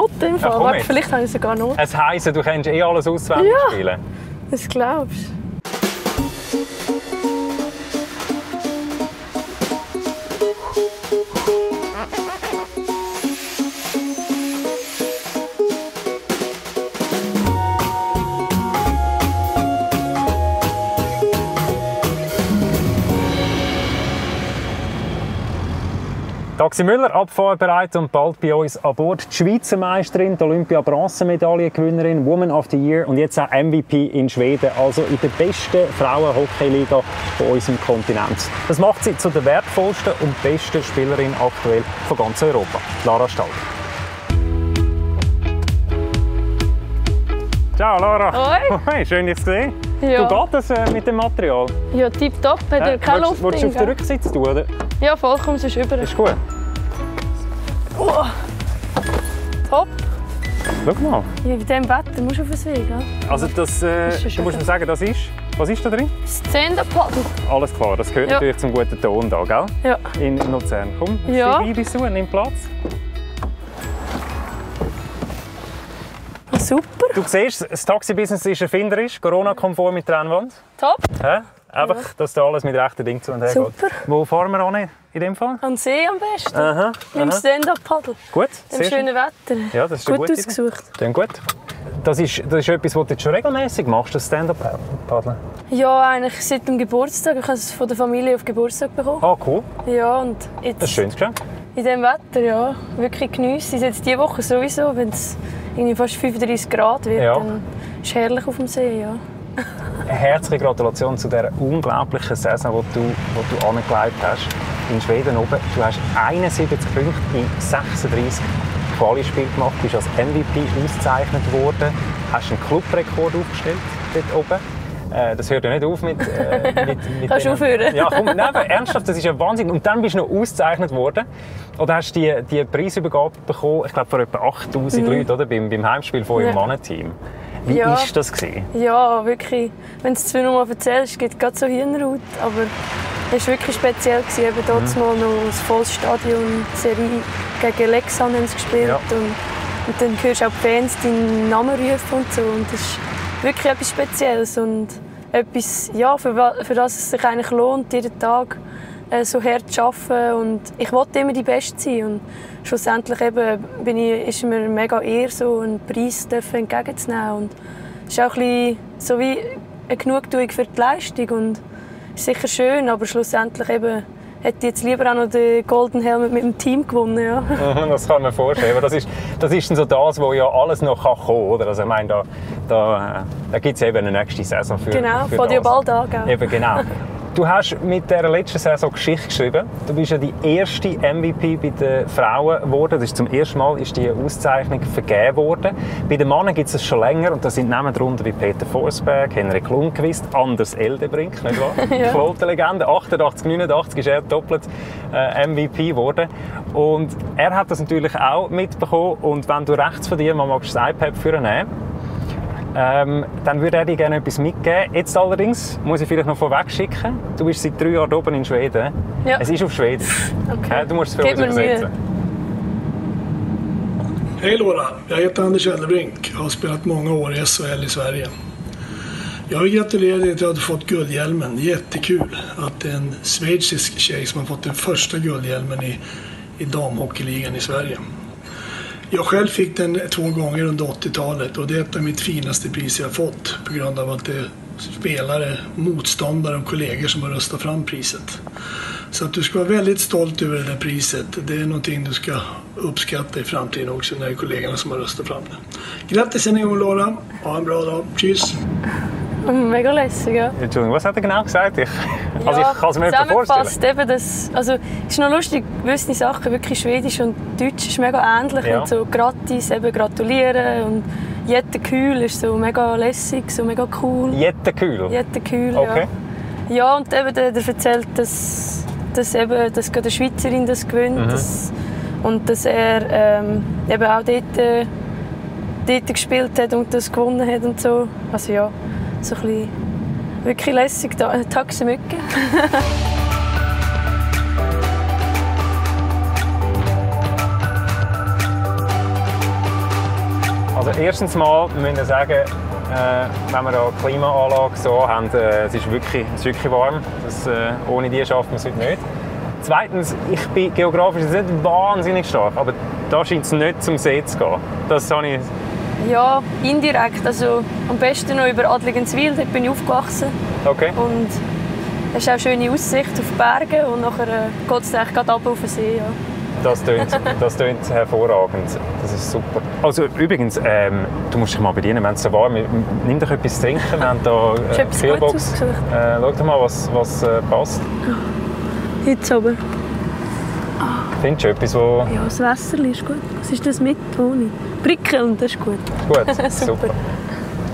Noten im Fall. jetzt. vielleicht habe ich sogar Noten. Es heisst, du kennst eh alles auswendig Ja. spielen. Das glaubst du? Taxi Müller, abfahrbereit und bald bei uns an Bord. Die Schweizer Meisterin, die Olympia-Bronzemedaillengewinnerin, Woman of the Year und jetzt auch MVP in Schweden, also in der besten Frauenhockeyliga von unserem Kontinent. Das macht sie zu der wertvollsten und besten Spielerin aktuell von ganz Europa. Lara Stalk. Ciao Lara. Hoi. Hoi, schön dich zu sehen. Ja. Du geht das äh, mit dem Material? Ja, tipptopp. Hat Äh, keine Luft willst du auf der gell? Rücksitz tun, oder? Ja, vollkommen sonst über. Ist gut. Oh. Top. Schau mal. Ja, bei diesem Wetter musst du auf den See, gell? Also das, äh, du musst mir sagen, das ist... Was ist da drin? Das Stand-Up-Paddle. Alles klar, das gehört Ja. natürlich zum guten Ton da, gell? Ja. In Luzern. Komm, Ja. steig ein, du, nimm Platz. Super. Du siehst, das Taxi-Business ist erfinderisch, Corona-konform mit Trennwand. Top. Hä? Einfach, dass da alles mit rechten Dingen zu und her Super. geht. Wo fahren wir an in dem Fall? An See am besten. Aha, Mit dem aha. Stand-Up-Paddle. Gut, Im schönen Wetter. Ja, das ist Gut gute ausgesucht. Dann gut. Das ist, das ist etwas, was du jetzt schon regelmäßig machst, das Stand-Up-Paddeln? Ja, eigentlich seit dem Geburtstag. Ich habe es von der Familie auf Geburtstag bekommen. Ah, cool. Ja, und jetzt Das ist schönes Geschenk. in diesem Wetter, ja, wirklich geniessen. Jetzt diese Woche sowieso, wenn es irgendwie fast 35 Grad wird, Ja. dann ist es herrlich auf dem See, ja. Herzliche Gratulation zu dieser unglaublichen Saison, die du, die du angelegt hast in Schweden oben. Du hast 71 Punkte in 36 Quali-Spielen gemacht, bist als MVP ausgezeichnet worden, hast einen Clubrekord aufgestellt dort oben. Äh, Das hört ja nicht auf mit... Äh, mit, mit Kannst du denen- aufhören? Ja, komm, nein, ernsthaft, das ist ja Wahnsinn. Und dann bist du noch ausgezeichnet worden. Oder hast die, die Preisübergabe bekommen, ich glaube, von etwa 8000 Leuten, oder? Beim, beim Heimspiel von eurem Mhm. Ja. Wie Ja. ist das gewesen? Ja, wirklich. Wenn du es zwei nochmal erzählst, gibt es gerade so Hirnhaut. Aber es war wirklich speziell. Gewesen. Eben dort Mhm. mal noch das volles Stadion, Serie gegen Lexan haben sie gespielt. Ja. Und, und dann hörst du auch die Fans deinen Namen rufen und so. Und das ist wirklich etwas Spezielles. Und etwas, ja, für, für das es sich eigentlich lohnt, jeden Tag äh, so hart zu arbeiten. Und ich wollte immer die Beste sein. Und schlussendlich eben bin ich, ist mir mega eher so einen Preis dürfen entgegenzunehmen. Und es ist auch ein bisschen so wie eine Genugtuung für die Leistung. Und ist sicher schön, aber schlussendlich eben hätte ich jetzt lieber auch noch den Golden Helmet mit dem Team gewonnen. Ja. Mhm, Das kann man vorstellen. Aber das ist, das ist so das, wo ja alles noch kann kommen kann. Also ich meine, da, da, äh, da gibt es eben eine nächste Saison für Genau, von dir bald an. gell? Eben, genau. Du hast mit der letzten Saison Geschichte geschrieben. Du bist ja die erste MVP bei den Frauen geworden. Das ist zum ersten Mal ist die Auszeichnung vergeben worden. Bei den Männern gibt es es schon länger und da sind Namen darunter wie Peter Forsberg, Henrik Lundqvist, Anders Eldebrink, nicht wahr? Die Ja. Flotenlegende. 88, 89 ist er doppelt äh, MVP geworden. Und er hat das natürlich auch mitbekommen. Und wenn du rechts von dir mal magst das iPad führen ähm, dann würde er dir gerne etwas mitgeben. Jetzt allerdings muss ich vielleicht noch vorweg schicken. Du bist seit drei Jahren oben in Schweden. Ja. Es ist auf Schwedisch. Okay. Äh, Du musst es für Gib uns übersetzen. Hej Laura, jag heter Anders Eldebrink. Jag har spelat många år i SHL i Sverige. Jag vill gratulera dig till att du har fått guldhjälmen. Jättekul att det är en schweizisk tjej som har fått den första guldhjälmen i, i damhockeyligan i Sverige. Jag själv fick den två gånger under 80-talet och det är ett av mitt finaste pris jag har fått på grund av att det är spelare, motståndare och kollegor som har röstat fram priset. Så att du ska vara väldigt stolt över det där priset. Det är någonting du ska uppskatta i framtiden också när det är kollegorna som har röstat fram det. Grattis än en gång Laura. Ha en bra dag. Tschüss! Mega lässig, ja. Entschuldigung, was hat er genau gesagt? Ich, also ich kann es mir vorstellen. eben das, also es ist noch lustig, gewisse Sachen wirklich Schwedisch und Deutsch ist mega ähnlich Ja. und so gratis, eben gratulieren und Jettekühl ist so mega lässig, so mega cool. Jettekühl. Jettekühl, Okay. ja. Ja, und eben der, der erzählt, dass, dass, eben, dass eine Schweizerin das gewinnt Mhm. dass, und dass er ähm, eben auch dort, äh, dort gespielt hat und das gewonnen hat und so. Also ja, so ein bisschen wirklich lässig. Da, Taxi Mücke. Also erstens mal müssen wir sagen, äh, wenn wir eine Klimaanlage so haben, äh, es, ist wirklich, es ist wirklich warm. Das, äh, ohne die schafft man es heute nicht. Zweitens, ich bin geografisch nicht wahnsinnig stark, aber da scheint es nicht zum See zu gehen. Das habe ich... Ja, indirekt. Also am besten noch über Adligenswil, dort bin ich aufgewachsen. Okay. Und es ist auch eine schöne Aussicht auf die Berge und nachher äh, geht es eigentlich gerade auf den See. Ja. Das tönt, das tönt hervorragend. Das ist super. Also übrigens, ähm, du musst dich mal bedienen, wenn es so warm ist. Nimm doch etwas zu trinken. Wir haben hier äh, Kühlbox. Äh, schau doch mal, was, was äh, passt. Jetzt aber. Findest du etwas, wo... Ja, das Wasser ist gut. Was ist das mit ohne? Prickeln, das ist gut. Gut, super. Super.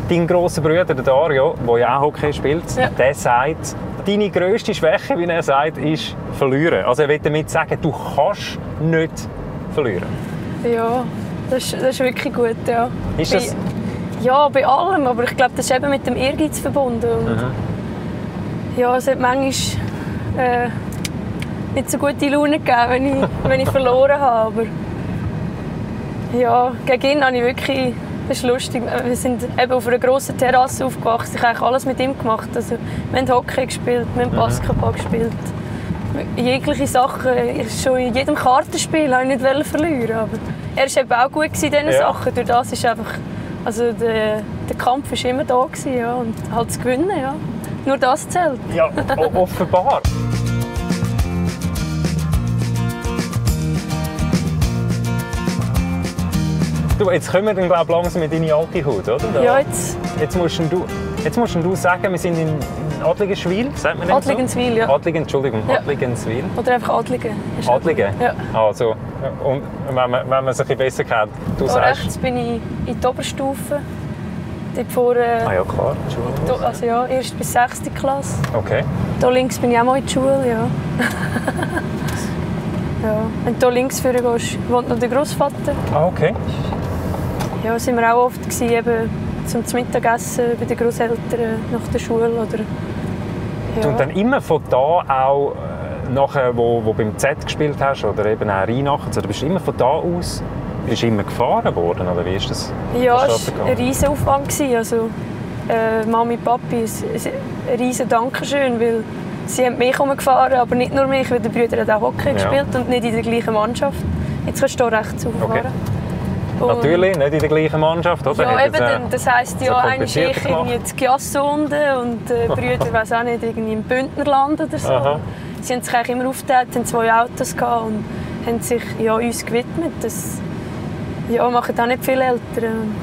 Dein grosser Bruder, der Dario, der ja auch Hockey spielt, Ja. der sagt, deine grösste Schwäche, wie er sagt, ist verlieren. Also er will damit sagen, du kannst nicht verlieren. Ja, das ist, das ist wirklich gut, ja. Ist Bei- das- Ja, bei allem, aber ich glaube, das ist eben mit dem Ehrgeiz verbunden. Und Mhm. Ja, es hat manchmal äh, nicht so gute Laune gegeben, wenn ich, wenn ich verloren habe. Aber ja, gegen ihn habe ich wirklich... Das ist lustig. Wir sind eben auf einer grossen Terrasse aufgewachsen. Ich habe alles mit ihm gemacht. Also, wir haben Hockey gespielt, wir haben Basketball gespielt. Jegliche Sachen. Ich- Schon in jedem Kartenspiel wollte ich nicht verlieren. Aber er war eben auch gut in diesen Ja. Sachen. Durch das ist einfach... Also der, der Kampf war immer da. Gewesen, ja. Und halt zu gewinnen, ja. Nur das zählt. Ja, offenbar. Du, jetzt kommen wir dann glaub, langsam mit deiner alte Haut, oder? Da- Ja, jetzt... Jetzt musst du, jetzt musst du sagen, wir sind in Adligenswil, sagt man nicht so? Adligenswil, ja. Adligen, Entschuldigung, Ja. Adligenswil. Oder einfach Adligen. Ist Adligen? Ja. Also, und wenn man, wenn man sich ein besser kennt, du Da sagst... rechts bin ich in der Oberstufe. Dort vorne, Ah ja, klar, da- also ja, erst bis 6. Klasse. Okay. Hier links bin ich auch mal in der Schule, ja. ja. Wenn du hier links führen gehst, wohnt noch der Großvater. Ah, okay. Ja, sind wir auch oft gewesen, eben zum Mittagessen bei den Großeltern nach der Schule oder ja. Und dann immer von da auch äh, nachher, wo, wo beim Z gespielt hast oder eben auch Rheinachts, oder bist du immer von da aus bist immer gefahren worden oder wie ist das? Ja, es war ein riesiger Aufwand. Also, äh, Mami, Papi, ein riesiger Dankeschön, weil sie haben mich gefahren, aber nicht nur mich, weil der Brüder hat auch Hockey gespielt und nicht in der gleichen Mannschaft. Jetzt kannst du hier rechts rauffahren. Und- Natürlich, nicht in der gleichen Mannschaft, oder? Ja, eben, äh, dann- das heisst ja, komplizierter ich irgendwie in Giasso unten und der Brüder, weiss auch nicht, irgendwie im Bündnerland oder so. Aha. Sie haben sich eigentlich immer aufgeteilt, haben zwei Autos gehabt und haben sich ja, uns gewidmet. Das ja, machen auch nicht viele Eltern.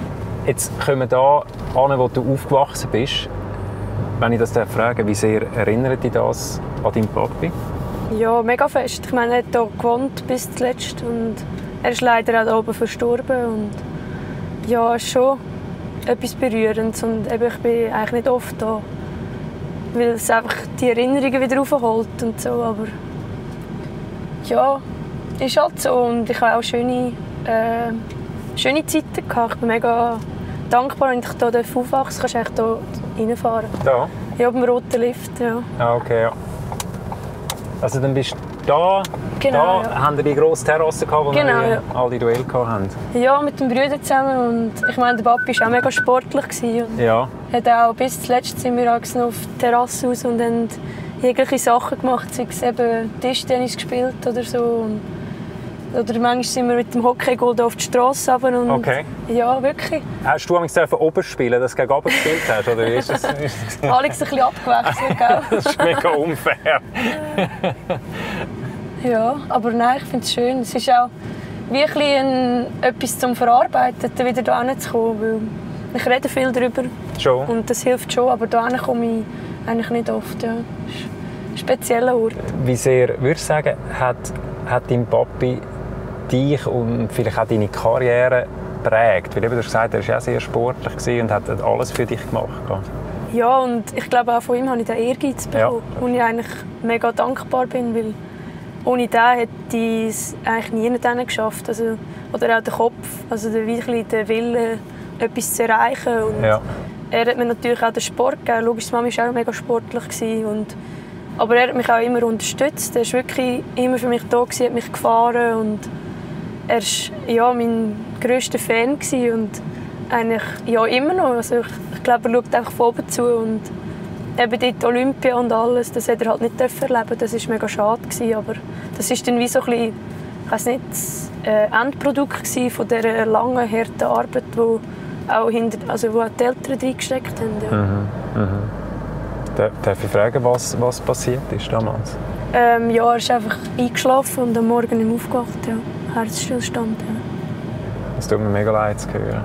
Jetzt kommen wir da an, wo du aufgewachsen bist. Wenn ich das darf fragen wie sehr erinnert dich das an deinen Papi? Ja, mega fest. Ich meine, er hat hier gewohnt bis zuletzt und er ist leider auch hier oben verstorben. Und ja, ist schon etwas Berührendes und eben, ich bin eigentlich nicht oft da, weil es einfach die Erinnerungen wieder aufholt und so, aber ja, ist halt so und ich habe auch schöne, äh, schöne Zeiten gehabt. Ich bin mega dankbar, wenn ich hier aufwachsen darf, kannst du eigentlich hier reinfahren. Da? Ja, beim roten Lift, ja. Ah, okay, ja. Also dann bist du da, Genau, da ja. haben wir die grosse Terrasse gehabt, wo Genau, wir ja. all die Duelle haben. Ja, mit dem Brüder zusammen und ich meine, der Papi war auch mega sportlich und Ja, hat auch bis zuletzt sind wir auf die Terrasse raus und haben jegliche Sachen gemacht, sei es eben Tischtennis gespielt oder so. Und, oder manchmal sind wir mit dem Hockeygold auf die Straße runter und Okay. ja, wirklich. Hast du dürfen oben spielen, dass du gegen oben gespielt hast? Oder wie ist das? Alex ein bisschen abgewechselt, gell? das ist mega unfair. Ja, aber nein, ich finde es schön. Es ist auch wie ein etwas zum Verarbeiten, da wieder hierher zu kommen, weil ich rede viel darüber Schon. und das hilft schon, aber hierher komme ich eigentlich nicht oft. Ja. Spezieller Ort. Wie sehr, würdest du sagen, hat, hat dein Papi dich und vielleicht auch deine Karriere geprägt? Weil eben, du hast gesagt, er war auch sehr sportlich gewesen und hat alles für dich gemacht. Ja, und ich glaube auch von ihm habe ich den Ehrgeiz Ja. bekommen, wo ich eigentlich mega dankbar bin, weil ohne den hätte ich es eigentlich nie nicht geschafft. Also, oder auch der Kopf, also der, wirklich der Wille, etwas zu erreichen. Und Ja. Er hat mir natürlich auch den Sport gegeben. Logisch, Mama war auch mega sportlich. gewesen Und, aber er hat mich auch immer unterstützt. Er war wirklich immer für mich da, gewesen, hat mich gefahren. Und er war ja, mein grösster Fan. Und eigentlich ja, immer noch. Also ich, ich glaube, er schaut einfach von oben zu und eben dort Olympia und alles, das hat er halt nicht erleben Das war mega schade, gewesen, aber das ist dann wie so ein bisschen, ich weiß nicht, das äh, Endprodukt von dieser langen, harten Arbeit, wo auch hinter, also wo die Eltern reingesteckt haben. Ja. Mhm, mhm. Darf ich fragen, was, was passiert ist damals? Ähm, ja, er ist einfach eingeschlafen und am Morgen nicht aufgewacht. Ja. Herzstillstand. Ja. Es tut mir mega leid zu hören.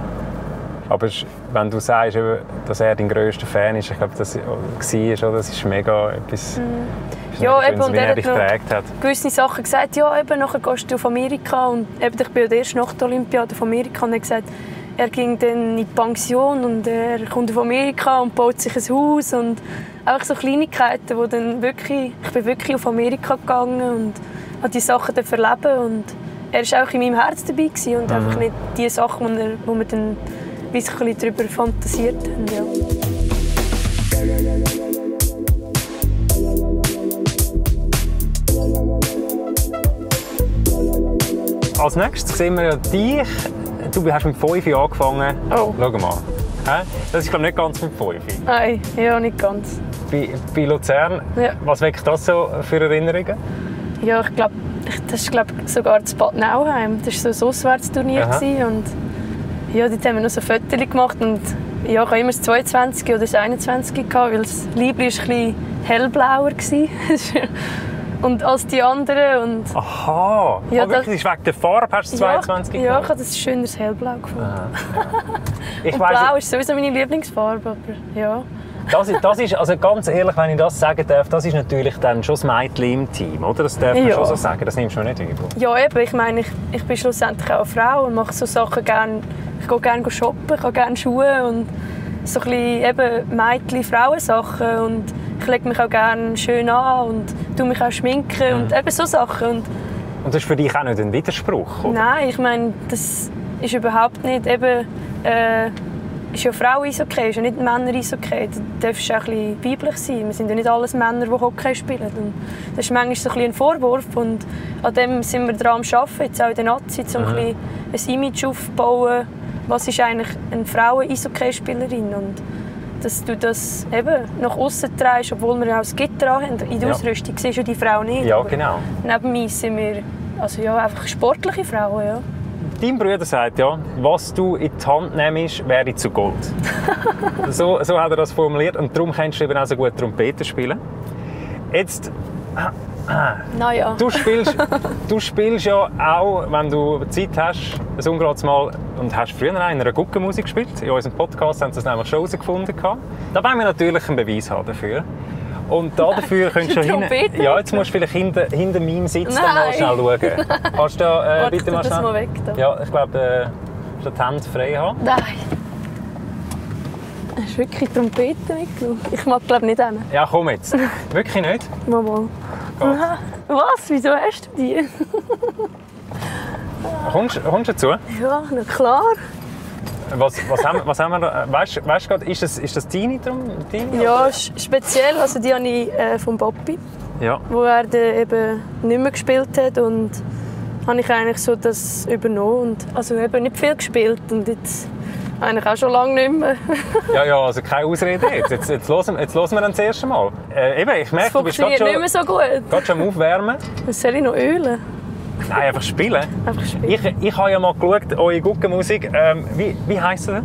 Aber wenn du sagst, dass er dein grösster Fan ist, ich glaube, das war, das ist mega etwas, mm. ja, eben, und er dich geprägt hat. gewisse Sachen gesagt, ja, eben, nachher gehst du auf Amerika und eben, ich bin erst nach der Olympiade von Amerika und er hat gesagt, er ging dann in die Pension und er kommt auf Amerika und baut sich ein Haus und einfach so Kleinigkeiten, wo dann wirklich, ich bin wirklich auf Amerika gegangen und habe die Sachen erleben und er war auch in meinem Herz dabei und mhm. einfach nicht die Sachen, die, er, man dann ein bisschen darüber fantasiert haben. Ja. Als nächstes sehen wir ja dich. Du hast mit 5 angefangen. Oh. Schau mal. Das ist glaube ich nicht ganz mit 5. Nein, ja, nicht ganz. Bei, bei Luzern, ja. was weckt das so für Erinnerungen? Ja, ich glaube, das war glaub, sogar das Bad Nauheim. Das war so ein Auswärtsturnier. Und ja, dort haben wir noch so Fotos gemacht. Und ja, ich hatte immer das 22 oder das 21 gehabt, weil das Liebling war ein bisschen hellblauer. und als die anderen. Und Aha! Ja, oh, wirklich, das, wegen der Farbe hast du 22 ja, ja, ich habe das schönes Hellblau gefunden. Ah, ja. und Blau ist sowieso meine Lieblingsfarbe, aber ja. Das, das ist, also ganz ehrlich, wenn ich das sagen darf, das ist natürlich dann schon das Mädchen im Team, oder? Das darf man ja. schon so sagen, das nimmst du nicht übel. Ja, eben, ich meine, ich, ich bin schlussendlich auch eine Frau und mache so Sachen gerne, ich gehe gerne shoppen, ich habe gerne Schuhe und so ein bisschen eben Mädchen, Frauensachen und ich lege mich auch gerne schön an und tue mich auch schminken mhm. und eben so Sachen. Und, und das ist für dich auch nicht ein Widerspruch, oder? Nein, ich meine, das ist überhaupt nicht eben... Äh, ist ja Frauen-Eishockey, ist ja nicht Männer-Eishockey. Da darfst du auch ein bisschen weiblich sein. Wir sind ja nicht alles Männer, die Hockey spielen. Und das ist manchmal so ein, ein Vorwurf und an dem sind wir dran am Arbeiten, jetzt auch in der Nazi, um ein, ein Image aufzubauen, was ist eigentlich eine Frauen-Eishockey-Spielerin und dass du das eben nach außen trägst, obwohl wir auch das Gitter haben. In der ja. Ausrüstung siehst du die Frau nicht. Ja, genau. Neben mir sind wir also ja, einfach sportliche Frauen, ja. Dein Bruder sagt ja, was du in die Hand nimmst, wäre zu Gold. so, so hat er das formuliert und darum kannst du eben auch so gut Trompete spielen. Jetzt, naja. du, spielst, du spielst ja auch, wenn du Zeit hast, ein ungerades Mal, und hast früher in einer Guckenmusik gespielt. In unserem Podcast haben sie das nämlich schon herausgefunden. Da wollen wir natürlich einen Beweis haben dafür. Und da dafür könntest du hinten... Ja, jetzt musst du vielleicht hinter, hinter meinem Sitz dann mal schnell schauen. Kannst du da, äh, bitte mal schnell... mal weg da. Ja, ich glaube, äh, du die Hände frei haben. Nein. Hast du wirklich Trompete mitgenommen? Ich mag glaube nicht hin. Ja, komm jetzt. Wirklich nicht? Mama. Was? Wieso hast du die? kommst, kommst du dazu? Ja, na klar. Was, was, haben, was haben wir Weißt, weißt du gerade, ist das, ist das deine, deine Ja, speziell. Also die habe ich äh, von Bobby. Ja. Wo er dann eben nicht mehr gespielt hat. Und habe ich eigentlich so das übernommen. Und, also eben nicht viel gespielt. Und jetzt eigentlich auch schon lange nicht mehr. ja, ja, also keine Ausrede jetzt. Jetzt, jetzt, hören, jetzt hören wir dann das erste Mal. Äh, eben, ich merke, du bist gerade schon, nicht mehr so gut. Gerade schon am Aufwärmen. Was soll ich noch ölen? Nein, einfach spielen. Einfach spielen. Ich, ich habe ja mal geschaut, eure Guckenmusik. Ähm, wie, wie heisst sie denn?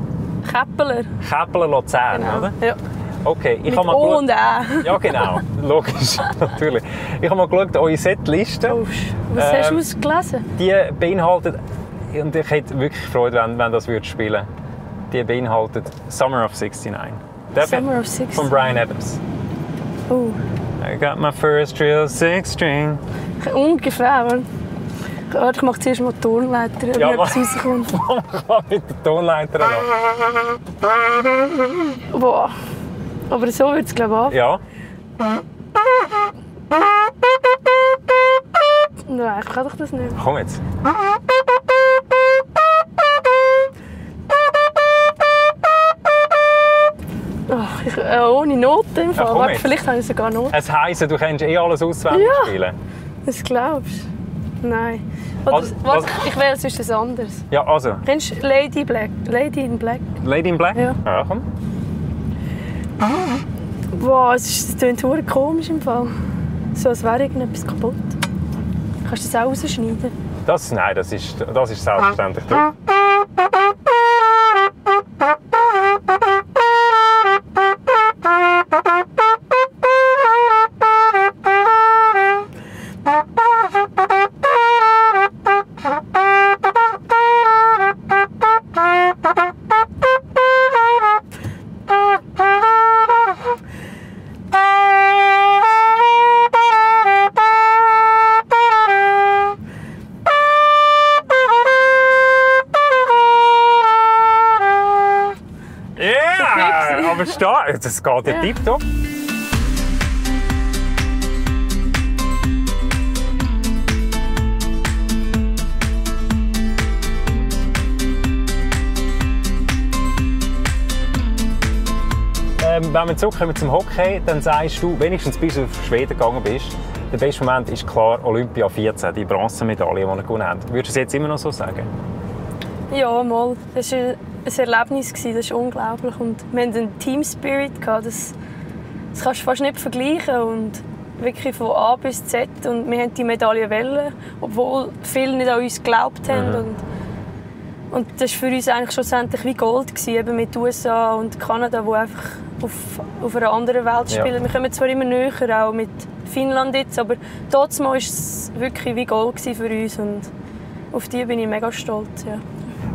Käppeler. Käppeler Luzern, genau. oder? Ja. Okay, ich habe mal und Ja, genau. Logisch, natürlich. Ich habe mal geschaut, eure Setliste. Oh, was ähm, hast du ähm, ausgelesen? Die beinhaltet, und ich hätte wirklich Freude, wenn, wenn das würde spielen Die beinhaltet Summer of 69. Summer of 69? Von Brian Adams. Oh. I got my first real six string. Ungefähr, Warte, ich mache zuerst mal die Tonleiter, ob ja, etwas rauskommt. Mach mit der Tonleiter noch. Boah. Aber so wird es, glaube ich, Ja. Nein, ich kann doch das nicht. Komm jetzt. Ach, ich, äh, ohne Noten im Fall. Ja, vielleicht habe ich sogar Noten. Es heisst, du kannst eh alles auswendig ja, spielen. Das glaubst du? Nein. Oder, Also, warte, also- ich wähle sonst etwas anderes. Ja, also, Kennst du Lady Black? Lady in Black? Lady in Black? Ja. ja komm. Wow, es, ist, es klingt komisch im Fall. So als wäre irgendetwas kaputt. Kannst du das auch rausschneiden? Das, nein, das ist, das ist selbstverständlich. Du. Stark. Das geht ja tiptop. Ähm, wenn wir zurückkommen zum Hockey, dann sagst du, wenigstens bis du auf Schweden gegangen bist, der beste Moment ist klar Olympia 14, die Bronzemedaille, die ihr gewonnen habt. Würdest du es jetzt immer noch so sagen? Ja, mal. Das war ein Erlebnis, gewesen, das ist unglaublich. Und wir hatten einen Team Spirit, gehabt, das, das kannst du fast nicht vergleichen. Und wirklich von A bis Z. Und wir wollten die Medaille, wollen, obwohl viele nicht an uns geglaubt haben. Mhm. Und, und das war für uns eigentlich schlussendlich wie Gold, gewesen, eben mit USA und Kanada, die einfach auf, auf einer anderen Welt Ja. spielen. Wir kommen zwar immer näher, auch mit Finnland jetzt, aber trotzdem war es wirklich wie Gold für uns. Und auf die bin ich mega stolz. Ja.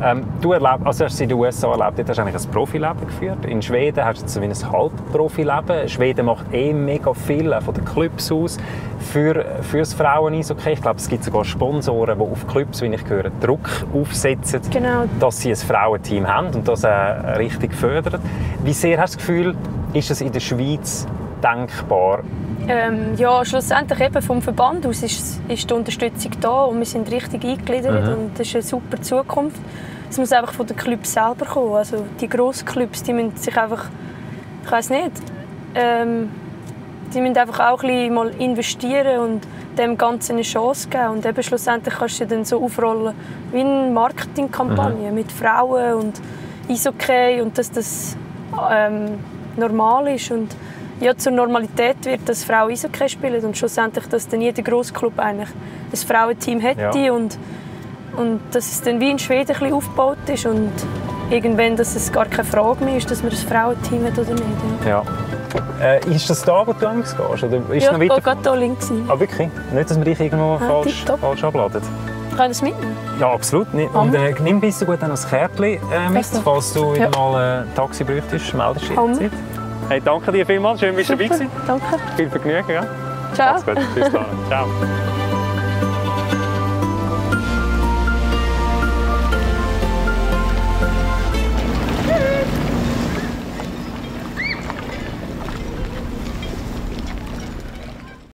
Ähm, du erleb, also hast in den USA erlebt, dort hast du eigentlich ein Profileben geführt. In Schweden hast du so wie ein Halbprofileben. Schweden macht eh mega viel auch von den Clubs aus für, das Frauen-Eishockey. Ich glaube, es gibt sogar Sponsoren, die auf Clubs, wie ich höre, Druck aufsetzen, Genau. dass sie ein Frauenteam haben und das äh, richtig fördern. Wie sehr hast du das Gefühl, ist es in der Schweiz denkbar? Ähm, ja, schlussendlich eben vom Verband aus ist, ist die Unterstützung da und wir sind richtig eingegliedert Mhm. und das ist eine super Zukunft. Es muss einfach von den Clubs selber kommen. Also die grossen Clubs, die müssen sich einfach, ich weiß nicht, ähm, die müssen einfach auch ein bisschen mal investieren und dem Ganzen eine Chance geben. Und eben schlussendlich kannst du dann so aufrollen wie eine Marketingkampagne mit Frauen und Eishockey und dass das ähm, normal ist und ja, zur Normalität wird, dass Frauen Eishockey spielen und schlussendlich, dass dann jeder Grossclub eigentlich ein Frauenteam hätte Ja. und, und dass es dann wie in Schweden ein bisschen aufgebaut ist und irgendwann, dass es gar keine Frage mehr ist, dass man ein Frauenteam hat oder nicht. Ja. Äh, ist das da, wo du amigs gehst? Oder ist Ja, noch ich war weiter? gerade hier links. rein. Ah, wirklich? Nicht, dass wir dich irgendwo Ah, falsch, tipptopp. falsch abladen? Kann ich das mitnehmen? Ja, absolut. Nicht. Und äh, nimm bis gut dann ein Kärtchen äh, mit, falls du Ja. mal äh, ein Taxi bräuchtest, meldest du dich. Hey, danke dir vielmals, schön, dass du dabei warst. danke. Viel Vergnügen, ja? Ciao. Alles gut, bis dann. Ciao.